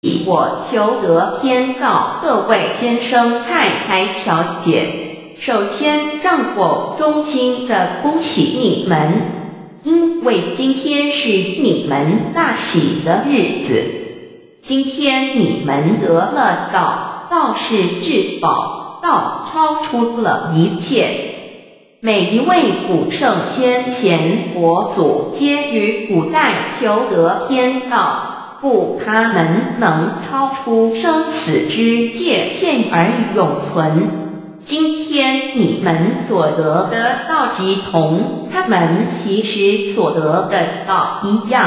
我求得天告各位先生、太太、小姐，首先让我衷心的恭喜你们，因为今天是你们大喜的日子。今天你们得了道，道是至宝，道超出了一切。每一位古圣先贤佛祖，皆于古代求得天道。故他们能超出生死之界限而永存。今天你们所得的道即同他们其实所得的道一样。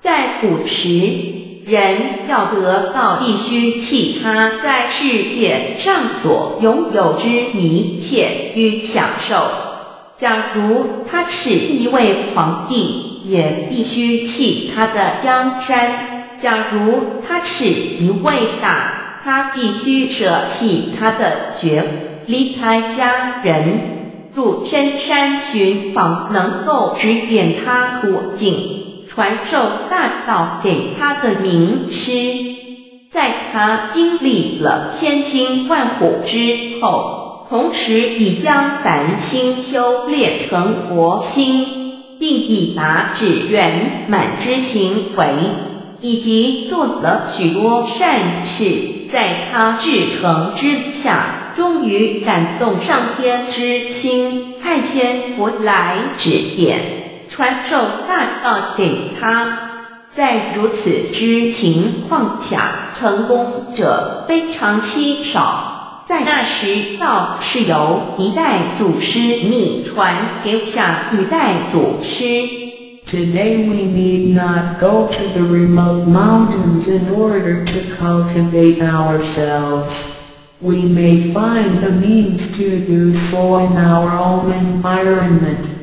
在古时，人要得到，必须弃他在世界上所拥有之一切与享受。假如他是一位皇帝。也必须弃他的江山。假如他是一位大，他必须舍弃他的爵，离开家人，入深山寻访能够指点他途径、传授大道给他的名师。在他经历了千辛万苦之后，同时已将凡心修炼成佛心。并以达至圆满之行为，以及做了许多善事，在他至诚之下，终于感动上天之心，派天佛来指点、传授大道给他。在如此之情况下，成功者非常稀少。在那时，道是由一代祖师秘传给下一代祖师。Today we need not go to the remote mountains in order to cultivate ourselves. We may find the means to do so in our own environment.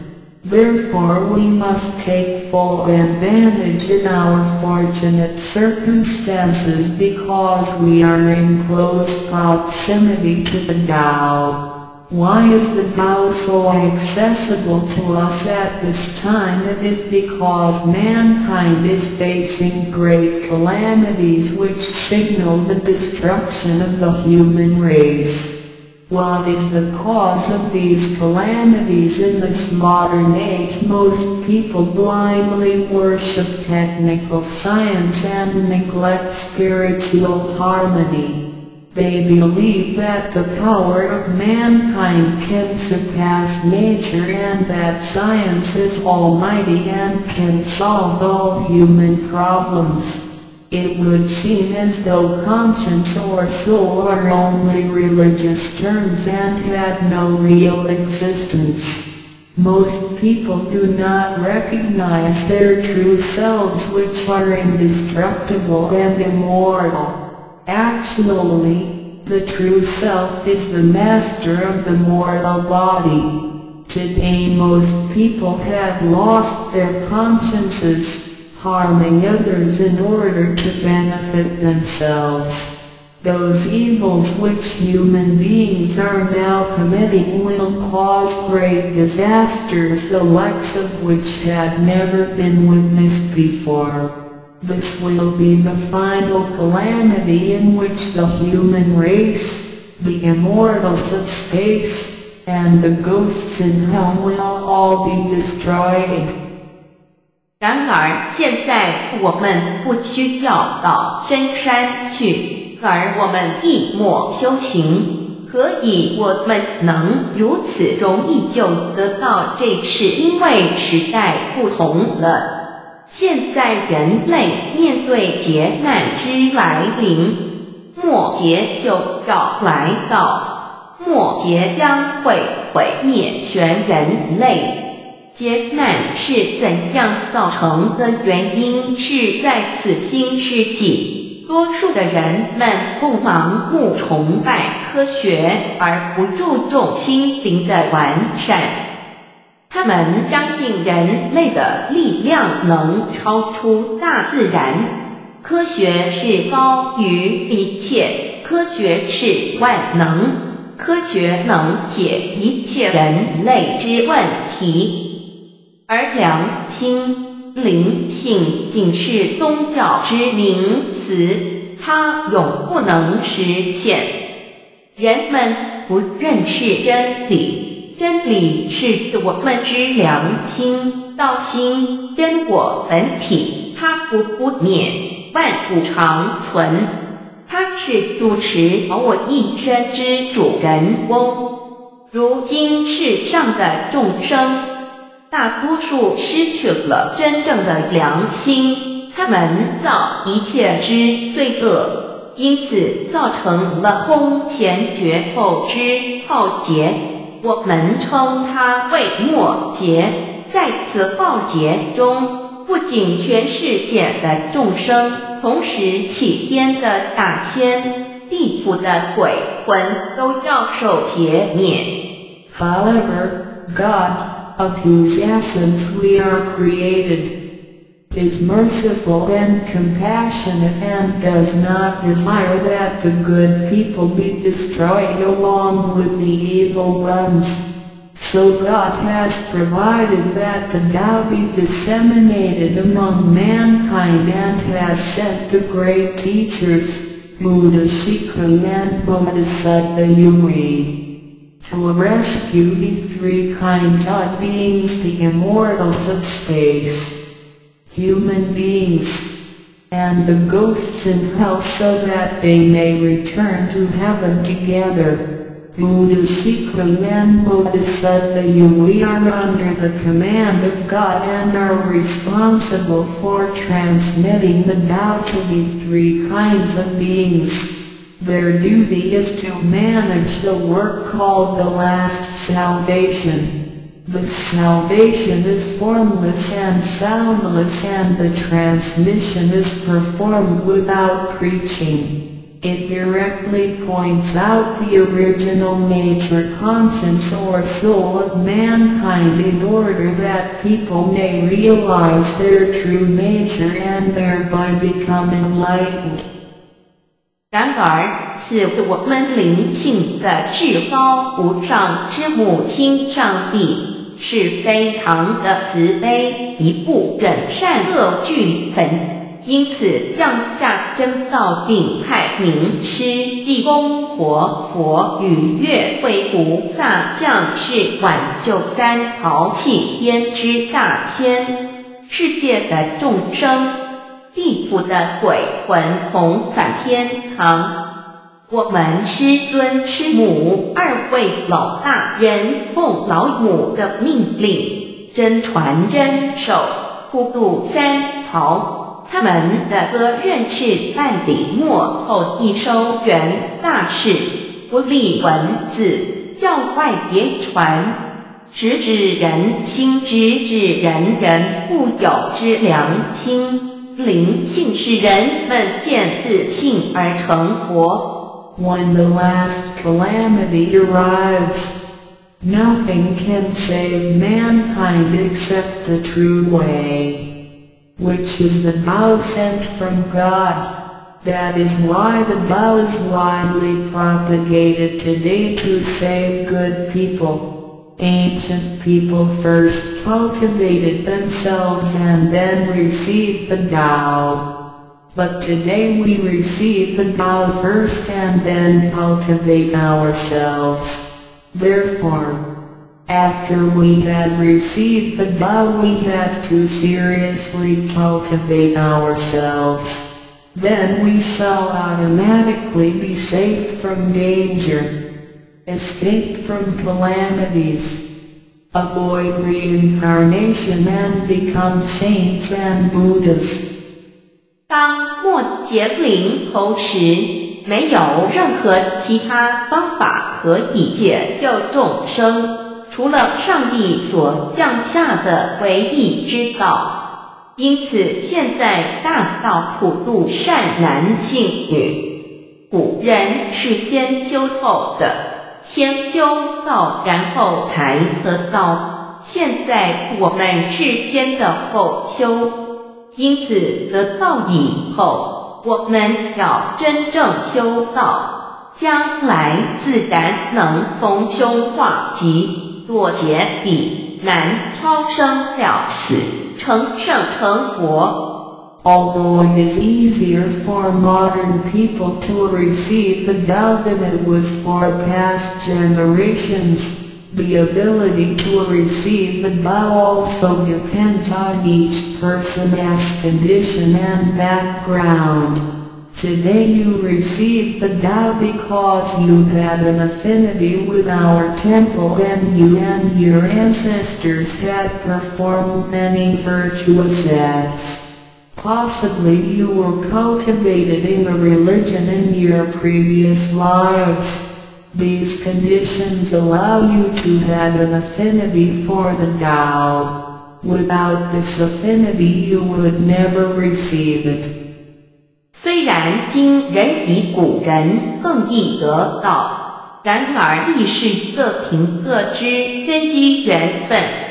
Therefore we must take full advantage in our fortunate circumstances because we are in close proximity to the Tao. Why is the Tao so accessible to us at this time? It is because mankind is facing great calamities which signal the destruction of the human race. What is the cause of these calamities in this modern age? Most people blindly worship technical science and neglect spiritual harmony. They believe that the power of mankind can surpass nature and that science is almighty and can solve all human problems. It would seem as though conscience or soul are only religious terms and had no real existence. Most people do not recognize their true selves which are indestructible and immortal. Actually, the true self is the master of the mortal body. Today most people have lost their consciences harming others in order to benefit themselves. Those evils which human beings are now committing will cause great disasters the likes of which had never been witnessed before. This will be the final calamity in which the human race, the immortals of space, and the ghosts in hell will all be destroyed. 然而，现在我们不需要到深山去，而我们寂寞修行，何以我们能如此容易就得到？这是因为时代不同了。现在人类面对劫难之来临，末劫就要来到，末劫将会毁灭全人类。劫难是怎样造成的？原因是在此新世纪，多数的人们不盲目崇拜科学，而不注重心灵的完善。他们相信人类的力量能超出大自然，科学是高于一切，科学是万能，科学能解一切人类之问题。而良心、灵性仅是宗教之名词，它永不能实现。人们不认识真理，真理是我们之良心、道心、真我本体，它不不灭，万古长存。它是主持我一生之主人翁。如今世上的众生，大多数失去了真正的良心，他们造一切之罪恶，因此造成了空前绝后之浩劫。我们称它为末劫。在此浩劫中，不仅全世界的众生，同时起天的大仙、地府的鬼魂都要受劫灭。However, God, of whose essence we are created, is merciful and compassionate and does not desire that the good people be destroyed along with the evil ones. So God has provided that the Tao be disseminated among mankind and has sent the great teachers, Buddha Shikha and Bodhisattva Yuri to rescue the three kinds of beings, the immortals of space, human beings, and the ghosts in hell so that they may return to heaven together. Buddha and Bodhisattva we are under the command of God and are responsible for transmitting the Tao to the three kinds of beings. Their duty is to manage the work called the last salvation. The salvation is formless and soundless and the transmission is performed without preaching. It directly points out the original nature conscience or soul of mankind in order that people may realize their true nature and thereby become enlightened. 然而，是我们灵性的至高无上之母亲上帝是非常的慈悲，一不忍善恶俱焚，因此降下真道定太明师地公活佛与月慧。菩萨降世挽救三淘气天之大天，世界的众生。地府的鬼魂同返天堂，我们师尊师母二位老大人奉老母的命令，真传真守，普渡三朝。他们的责任是办理幕后一收元大事，不立文字，教外别传，直指人心，直指人人固有之良心。灵性使人们见自信而成佛。When the last calamity arrives, nothing can save mankind except the true way, which is the Tao sent from God. That is why the Tao is widely propagated today to save good people. Ancient people first cultivated themselves and then received the Tao. But today we receive the Tao first and then cultivate ourselves. Therefore, after we have received the Tao we have to seriously cultivate ourselves. Then we shall automatically be safe from danger escape from calamities, avoid reincarnation and become saints and Buddhas. 当末劫临头时，没有任何其他方法可以解救众生，除了上帝所降下的唯一之道。因此，现在大道普渡善男信女，古人是先修透的。先修道，然后才得道。现在我们是先的后修，因此得道以后，我们要真正修道，将来自然能逢凶化吉，躲劫比难，超生了死，成圣成佛。Although it is easier for modern people to receive the Tao than it was for past generations, the ability to receive the Tao also depends on each person's condition and background. Today you receive the Tao because you had an affinity with our temple and you and your ancestors had performed many virtuous acts. Possibly you were cultivated in a religion in your previous lives. These conditions allow you to have an affinity for the Tao. Without this affinity you would never receive it. 虽然今人比古人更易得道，然而亦是各凭各之根基缘分。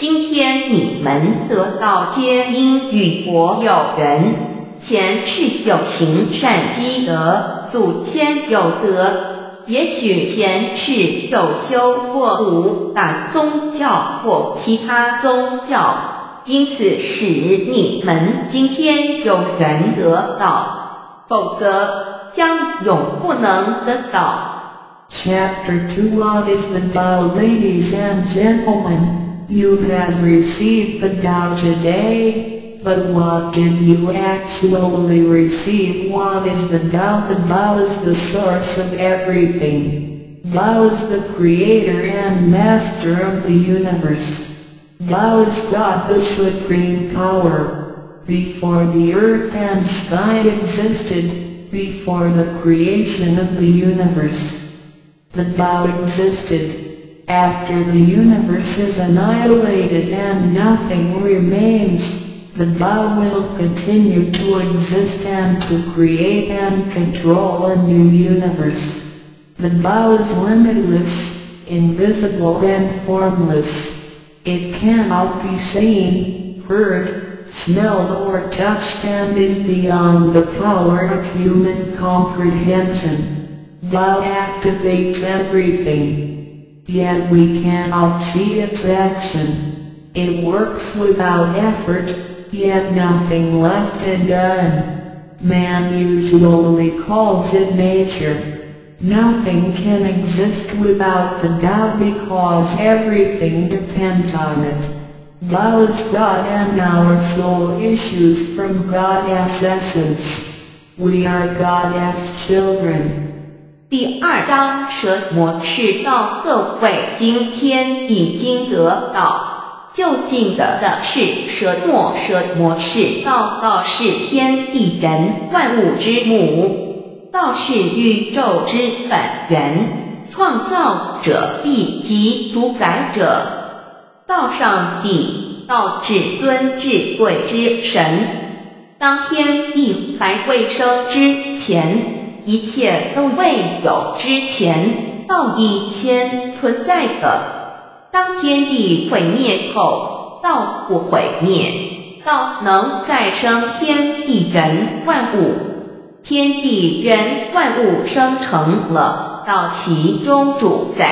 今天你们得道，皆因与佛有缘，前世有行善积德，祖先有德。也许前世有修过五大宗教或其他宗教。因此使你们今天有缘得到，否则将永不能得到。Chapter 2 What is the Tao ladies and gentlemen? You have received the Tao today, but what did you actually receive? What is the Tao? The Tao is the source of everything. Tao is the creator and master of the universe. Tao is God the supreme power. Before the earth and sky existed, before the creation of the universe, the Tao existed. After the universe is annihilated and nothing remains, the Tao will continue to exist and to create and control a new universe. The Tao is limitless, invisible and formless. It cannot be seen, heard, smelled or touched and is beyond the power of human comprehension. Tao activates everything. Yet we cannot see its action. It works without effort, yet nothing left undone. Man usually calls it nature. Nothing can exist without the Tao because everything depends on it. Tao is God and our soul issues from God's essence. We are God's children. 第二章蛇魔是道各位今天已经得到，就近的的是蛇魔，蛇魔是道，道是天地人万物之母。道是宇宙之本源，创造者亦即主宰者。道上帝，道至尊至贵之神。当天地还未生之前，一切都未有之前，道已先存在的。当天地毁灭后，道不毁灭，道能再生天地人万物。天地人万物生成了，道其中主宰。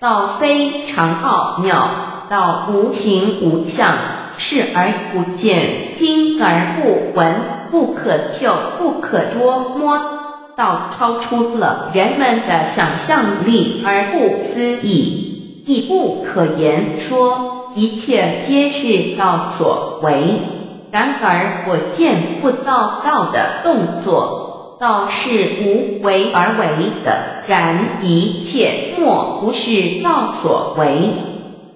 道非常奥妙，道无形无相，视而不见，听而不闻，不可嗅，不可捉摸。道超出了人们的想象力，而不思议，亦不可言说。一切皆是道所为。然而我见不到道的动作，道是无为而为的，然一切莫不是道所为。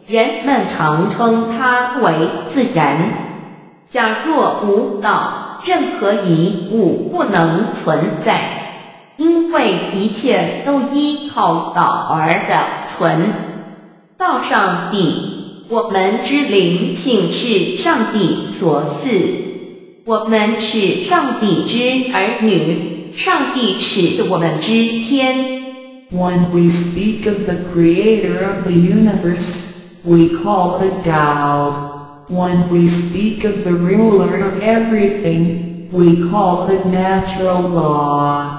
人们常称它为自然。假若无道，任何一物不能存在，因为一切都依靠道而的存。道上帝。我们之灵性是上帝所赐，我们是上帝之儿女，上帝是我们之天。When we speak of the creator of the universe, we call it Tao. When we speak of the ruler of everything, we call it natural law.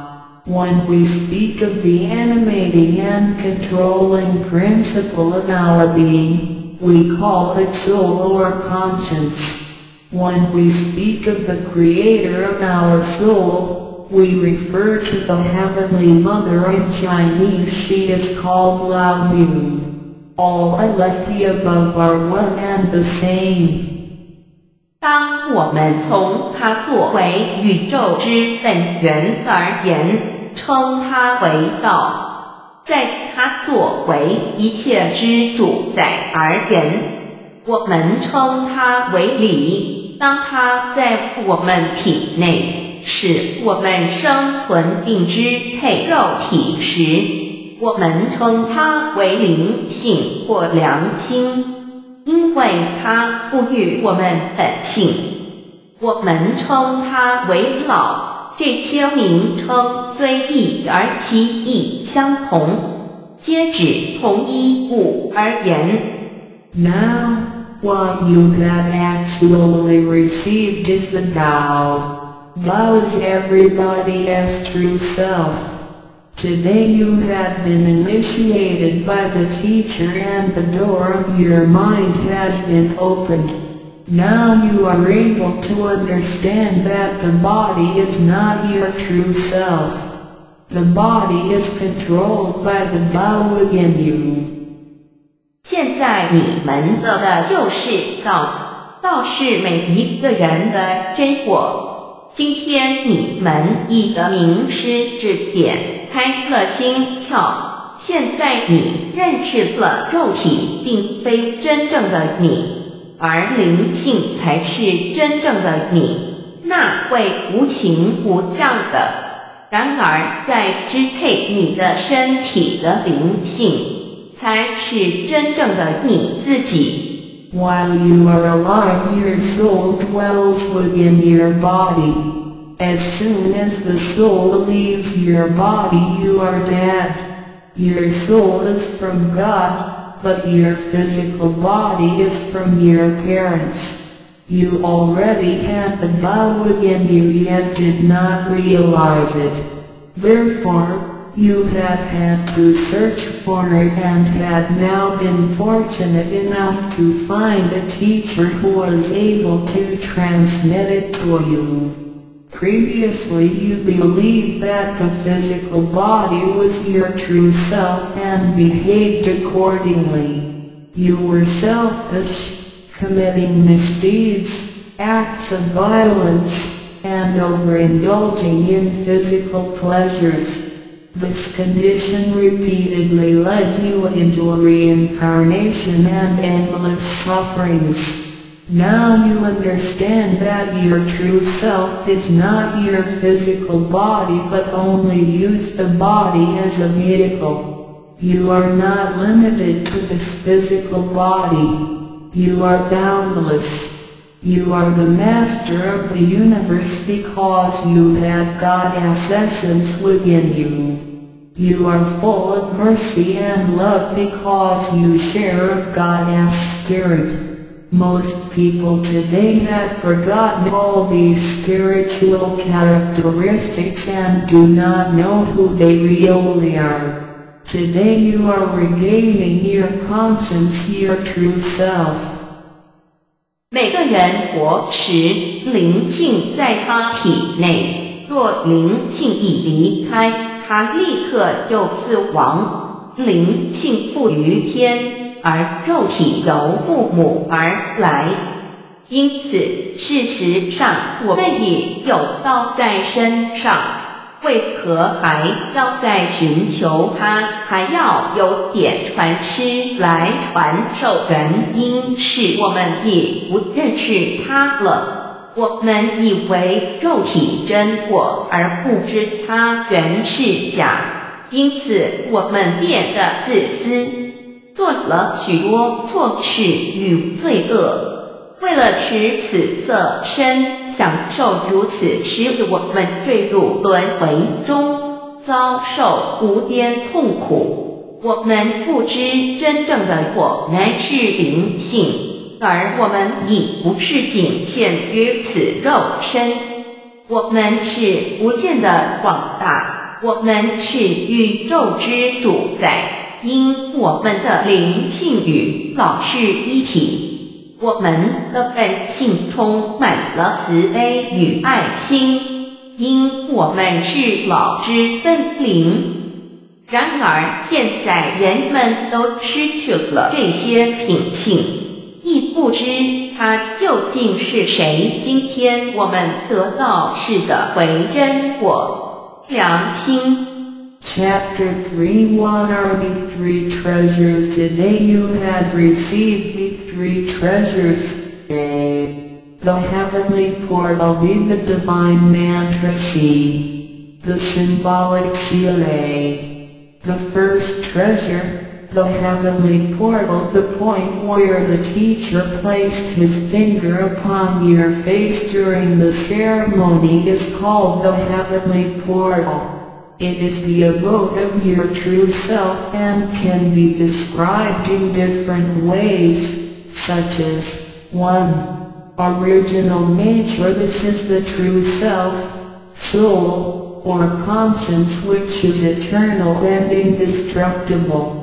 When we speak of the animating and controlling principle of our being, we call it soul or conscience. When we speak of the creator of our soul, we refer to the heavenly mother in Chinese she is called Lao Mu. All I left the above are one and the same. 当我们从它作为宇宙之本源而言，称它为道；在它作为一切之主宰而言，我们称它为理。当它在我们体内，使我们生存并支配肉体时，我们称它为灵性或良心。因为它赋予我们本性，我们称它为老。这些名称虽异而其义相同，皆指同一物而言。Now, what you have actually received is the Tao. Tao is everybody's true self. Today you have been initiated by the teacher and the door of your mind has been opened. Now you are able to understand that the body is not your true self. The body is controlled by the Tao within you. 现在你们得的就是道，道是每一个人的真我。今天你们已得名师指点。 开了心跳，现在你认识了肉体并非真正的你，而灵性才是真正的你，那会无形无相的。然而，在支配你的身体的灵性，才是真正的你自己。While you are alive, your soul dwells within your body. As soon as the soul leaves your body you are dead. Your soul is from God, but your physical body is from your parents. You already had the Tao within you yet did not realize it. Therefore, you have had to search for it and had now been fortunate enough to find a teacher who was able to transmit it to you. Previously you believed that the physical body was your true self and behaved accordingly. You were selfish, committing misdeeds, acts of violence, and overindulging in physical pleasures. This condition repeatedly led you into reincarnation and endless sufferings. Now you understand that your true self is not your physical body but only use the body as a vehicle. You are not limited to this physical body. You are boundless. You are the master of the universe because you have God's essence within you. You are full of mercy and love because you share of God's spirit. Most people today have forgotten all these spiritual characteristics and do not know who they really are. Today you are regaining your conscience, your true self. 每个人活时，灵性在他体内。若灵性已离开，他立刻就死亡。灵性不于天。 而肉体由父母而来，因此事实上我们也有道在身上，为何还要再寻求它？还要有点传师来传授？原因是我们也不认识它了。我们以为肉体真我，而不知它原是假，因此我们变得自私。做了许多错事与罪恶，为了使此色身享受如此，使我们坠入轮回中，遭受无边痛苦。我们不知真正的我乃是灵性，而我们已不是仅限于此肉身。我们是无限的广大，我们是宇宙之主宰。因我们的灵性与老是一体，我们的本性充满了慈悲与爱心，因我们是老之分灵。然而现在人们都失去了这些品性，亦不知他究竟是谁。今天我们得到是的回真果良心。Chapter 3 What are the three treasures? Today you have received the three treasures. A. The heavenly portal B. The divine mantra C. The symbolic seal A. The first treasure, the heavenly portal, the point where the teacher placed his finger upon your face during the ceremony is called the heavenly portal. It is the abode of your true self and can be described in different ways, such as 1. Original nature This is the true self, soul, or conscience which is eternal and indestructible.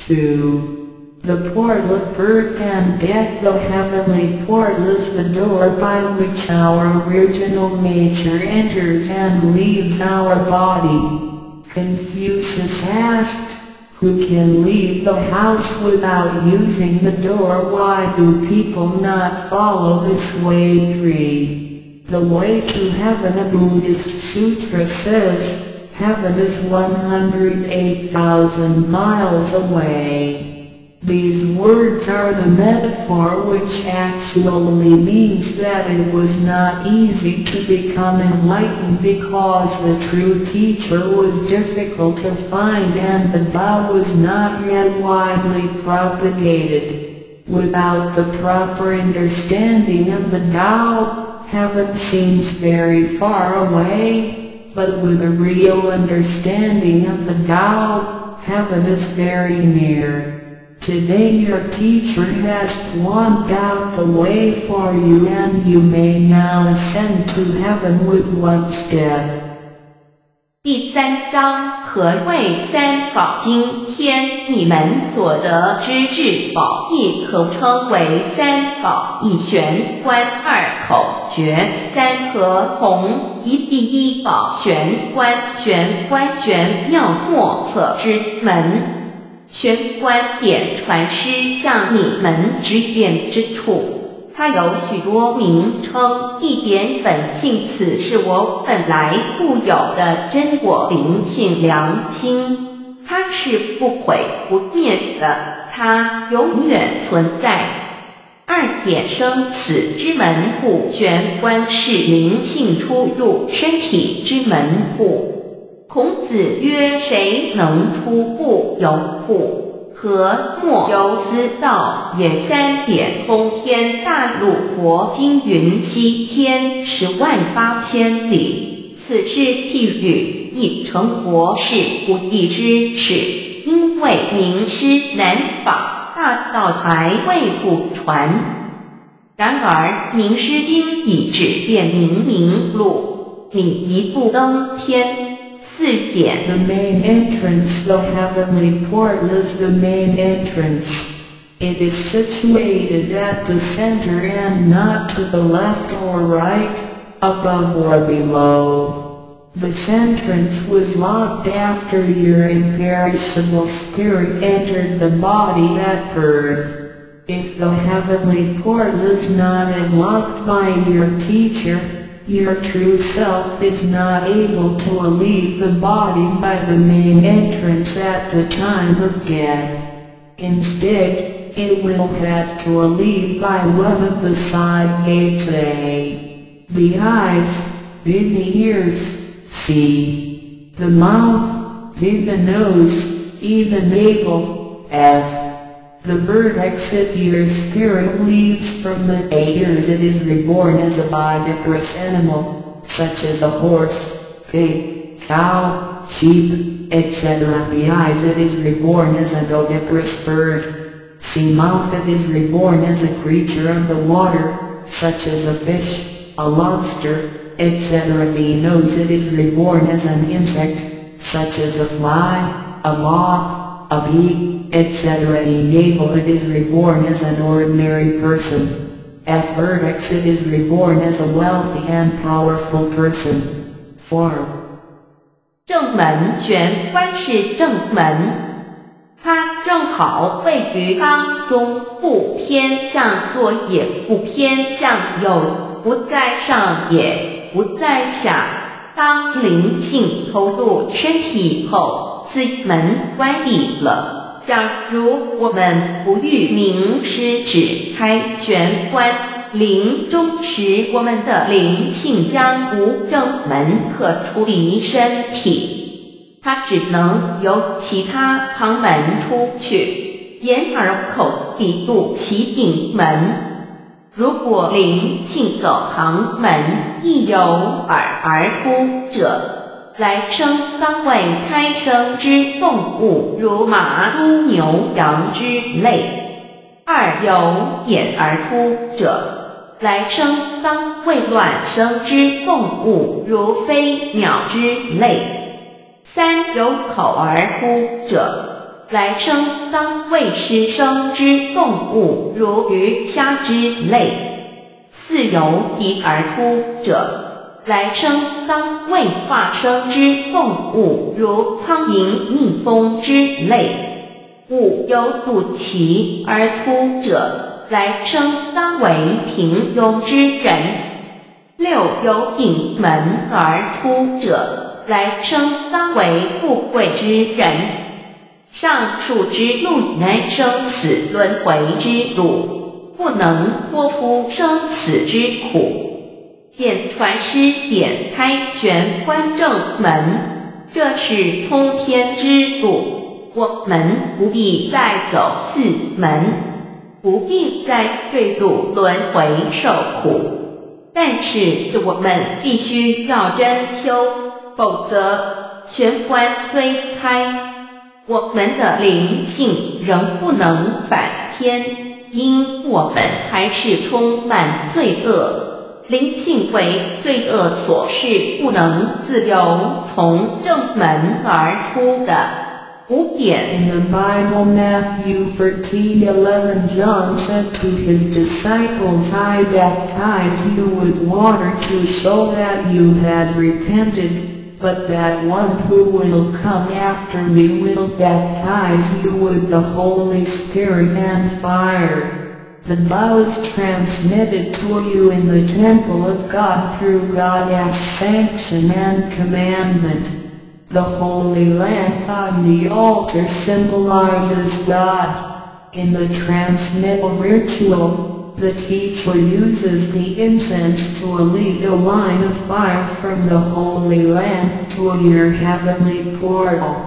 2. The portal birth and death The heavenly portal is the door by which our original nature enters and leaves our body. Confucius asked, Who can leave the house without using the door? Why do people not follow this way? 3. The way to heaven a Buddhist sutra says, Heaven is 108,000 miles away. These words are the metaphor which actually means that it was not easy to become enlightened because the true teacher was difficult to find and the Tao was not yet widely propagated. Without the proper understanding of the Tao, heaven seems very far away, but with a real understanding of the Tao, heaven is very near. Today your teacher has plumbed out the way for you and you may now ascend to heaven with one step. 第三章何谓三宝经天？你们所得之至宝，亦可称为三宝一玄关二口诀三合同。一第一宝玄关，玄关玄妙莫测之门。玄关点传师向你们指点之处，它有许多名称，一点本性，此是我本来固有的真我灵性良心，它是不毁不灭的，它永远存在。二点生死之门户，玄关是灵性出入身体之门户。孔子曰：“谁能出不由户？何莫由思道也？”三点通天大陆佛经云：“七天十万八千里，此是譬喻，亦成佛是不义之事。因为名师难访，大道还未不传。然而名师经已指便明明路，你一步登天。” The main entrance, the heavenly portal is the main entrance. It is situated at the center and not to the left or right, above or below. This entrance was locked after your imperishable spirit entered the body at birth. If the heavenly portal is not unlocked by your teacher, your true self is not able to leave the body by the main entrance at the time of death. Instead, it will have to leave by one of the side gates A. The eyes, B the ears, C. The mouth, D the nose, E the navel, F. The vertex if your spirit leaves from the ears it is reborn as a viviparous animal, such as a horse, pig, cow, sheep, etc. The eyes it is reborn as an oviparous bird. See mouth it is reborn as a creature of the water, such as a fish, a lobster, etc. The nose it is reborn as an insect, such as a fly, a moth, a B, etc. E navel it is reborn as an ordinary person. F vertex it is reborn as a wealthy and powerful person. Form. 正门玄关是正门，它正好位于当中，不偏向左，也不偏向右，不在上，也不在下。当灵性投入身体后，此门关闭了。 假如我们不欲名师指开玄关，临终时我们的灵性将无正门可出离身体，它只能由其他旁门出去，沿耳口抵住其顶门。如果灵性走旁门亦有耳而出者，来生当为胎生之动物，如马、猪、牛、羊之类；二由眼而出者，来生当为卵生之动物，如飞鸟之类；三由口而出者。来生当为湿生之动物，如鱼虾之类；四由鼻而出者，来生当为化生之动物，如苍蝇、蜜蜂之类；五由肚脐而出者，来生当为平庸之人；六由顶门而出者，来生当为富贵之人。上述之路乃生死轮回之路，不能脱出生死之苦。见传师点开玄关正门，这是通天之路，我们不必再走四门，不必再坠入轮回受苦。但是我们必须要真修，否则玄关虽开。我们的灵性仍不能反天，因我们还是充满罪恶。灵性为罪恶所示，不能自由从正门而出的五点。In the Bible, Matthew 13:11, John said to his disciples, "I baptize you with water to show that you had repented." but that one who will come after me will baptize you with the Holy Spirit and fire. The vow is transmitted to you in the temple of God through God's sanction and commandment. The holy lamp on the altar symbolizes God. In the transmittal ritual, the teacher uses the incense to lead a line of fire from the Holy lamp to your heavenly portal.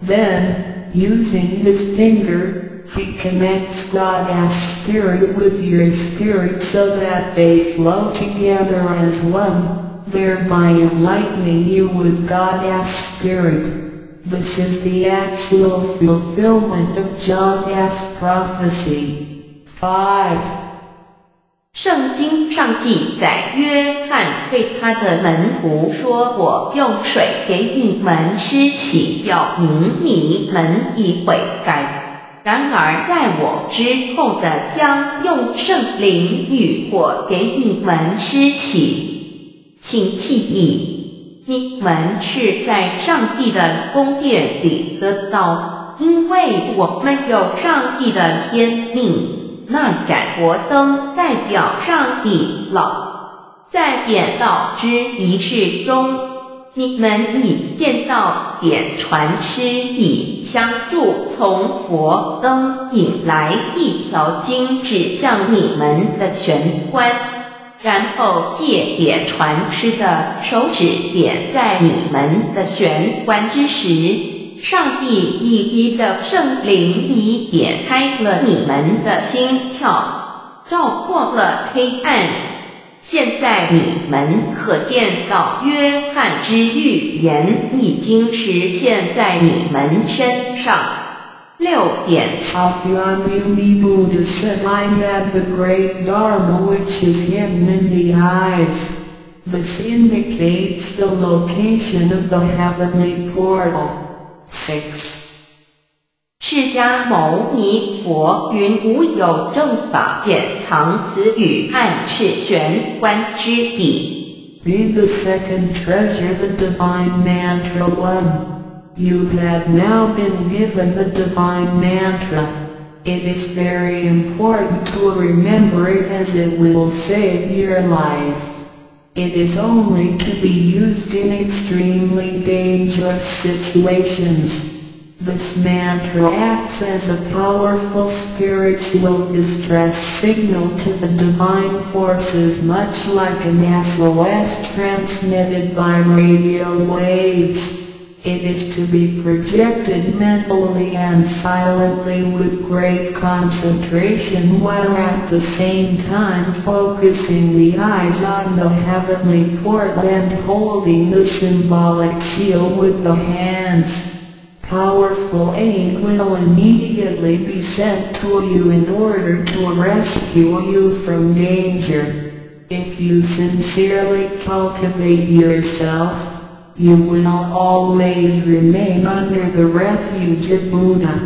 Then, using his finger, he connects God's spirit with your spirit so that they flow together as one, thereby enlightening you with God's spirit. This is the actual fulfillment of John's prophecy. 5. 圣经上记载，约翰对他的门徒说：“我用水给你们施洗，表明你们已悔改。 然而在我之后的，将用圣灵与火给你们施洗。请记忆，你们是在上帝的宫殿里得到，因为我们有上帝的天命。”那盏佛灯代表上帝老，在点到之仪式中，你们以见道点传师以相助，从佛灯引来一条经指向你们的玄关，然后借点传师的手指点在你们的玄关之时。上帝以一的圣灵已点开了你们的心窍，照破了黑暗。现在你们可见到约翰之预言已经实现在你们身上。六点。This indicates the location of the heavenly portal. 6. 是 释迦牟尼佛云无有正法典藏此语暗示玄关之底。 Be the second treasure the divine mantra one. You have now been given the divine mantra. It is very important to remember it as it will save your life. It is only to be used in extremely dangerous situations. This mantra acts as a powerful spiritual distress signal to the divine forces much like an SOS transmitted by radio waves. It is to be projected mentally and silently with great concentration while at the same time focusing the eyes on the heavenly portal and holding the symbolic seal with the hands. Powerful aid will immediately be sent to you in order to rescue you from danger. If you sincerely cultivate yourself, you will always remain under the refuge of Buddha.